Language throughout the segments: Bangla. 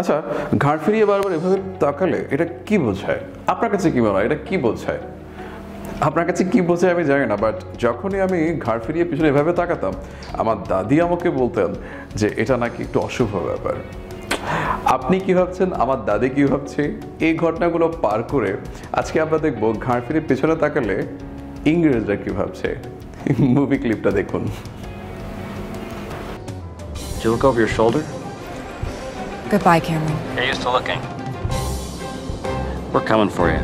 আচ্ছা ঘাড় ফিরিয়ে বারবার এভাবে তাকালে এটা কি বোঝায়? আপনার কাছে কি হয়? এটা কি বোঝায়? আপনার কাছে কি বোঝায় আমি জানি না বাট যখনই আমি ঘাড় ফিরিয়ে পিছনে এভাবে তাকাতাম, আমার দাদি আমাকে বলতেন যে এটা নাকি একটু অশুভ ব্যাপার। আপনি কি ভাবছেন? আমার দাদি কি ভাবছে? এই ঘটনাগুলো পার করে আজকে আমরা দেখব ঘাড় ফিরে পেছনে তাকালে ইংরেজরা কি ভাবছে? মুভি ক্লিপটা দেখুন। Did you look over your shoulder? Goodbye, Cameron. Get used to looking. We're coming for you.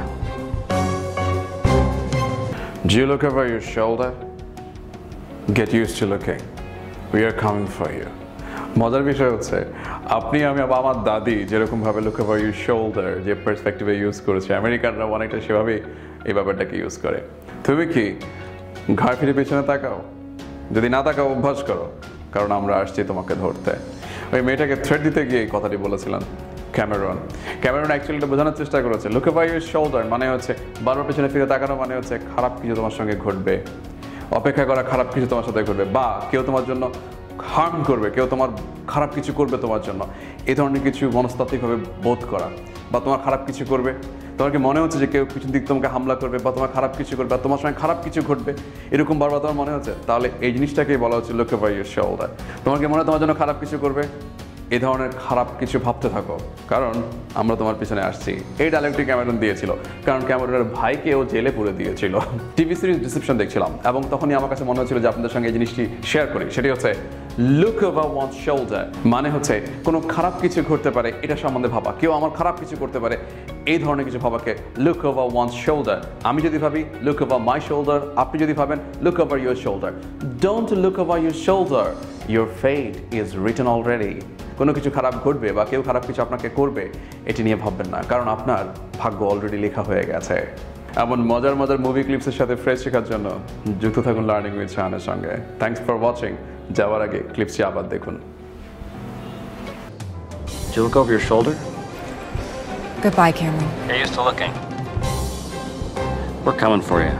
Do you look over your shoulder? Get used to looking. We are coming for you. মজার বিষয় হচ্ছে আপনি আমি বা আমার দাদি যেরকম ভাবে লুক ওভার ইউর শোল্ডার যে পার্সপেক্টিভে ইউজ করেছে আমেরিকানরা অনেকটা সেভাবেই এই ব্যাপারটাকে ইউজ করে তুমি কি ঘাড় ফিরে পেছনে তাকাও যদি না তাকাও অভ্যাস করো কারণ আমরা আসছি তোমাকে ধরতে ওই মেয়েটাকে থ্রেড দিতে গিয়ে এই কথাটি বলেছিলাম ক্যামেরন। ক্যামেরন অ্যাকচুয়ালি এটা বোঝানোর চেষ্টা করেছে। লুকে বাই শোল্ডার মানে হচ্ছে বারবার পেছনে ফিরে তাকানো মানে হচ্ছে খারাপ কিছু তোমার সঙ্গে ঘটবে। অপেক্ষা করা খারাপ কিছু তোমার সাথে ঘটবে বা কেউ তোমার জন্য হার্ম করবে, কেউ তোমার খারাপ কিছু করবে তোমার জন্য। এই ধরনের কিছু মনস্তাত্ত্বিকভাবে বোধ করা বা তোমার খারাপ কিছু করবে তোমার কি মনে হচ্ছে যে কেউ কিছু দিক তোমাকে হামলা করবে বা তোমার খারাপ কিছু করবে বা তোমার সঙ্গে খারাপ কিছু ঘটবে, এরকম বারবার তোমার মনে হচ্ছে? তাহলে এই জিনিসটাকেই বলা হচ্ছে লক্ষ্য পাই ইউর তোমাকে মনে হয় তোমার জন্য খারাপ কিছু করবে? এই ধরনের খারাপ কিছু ভাবতে থাকো। কারণ আমরা তোমার পিছনে আসছি। এই ডায়লগটি ক্যামেরন দিয়েছিল। কারণ ক্যামেরনের ভাইকে ও জেলে পুরে দিয়েছিল। টিভি সিরিজ ডিসিপশন দেখছিলাম এবং তখনই আমার কাছে মনে হচ্ছিল যে আপনাদের সঙ্গে এই জিনিসটি শেয়ার করি। সেটি হচ্ছে লুক ওভার ওয়ান শোল্ডার মানে হচ্ছে, কোনো খারাপ কিছু ঘটতে পারে, এটা সম্বন্ধে ভাবা। কেউ আমার খারাপ কিছু করতে পারে, এই ধরনের কিছু ভাবাকে লুক ওভার ওয়ান শোল্ডার আমি যদি ভাবি লুক ওভার মাই শোল্ডার আপনি যদি ভাবেন look over your shoulder don't look over your shoulder your fate is written already কোনো কিছু খারাপ ঘটবে বা কেউ খারাপ কিছু আপনাকে করবে এটি নিয়ে ভাববেন না কারণ আপনার ভাগ্য অলরেডি লেখা হয়ে গেছে এমন মজার মজার মুভি ক্লিপসের সাথে ফ্রেশ শেখার জন্য যুক্ত থাকুন লার্নিং উইথ শাহানের সঙ্গে থ্যাংকস ফর ওয়াচিং যাওয়ার আগে ক্লিপসটি আবার দেখুন Did you look over your shoulder? Goodbye, Cameron. Get used to looking. We're coming for you.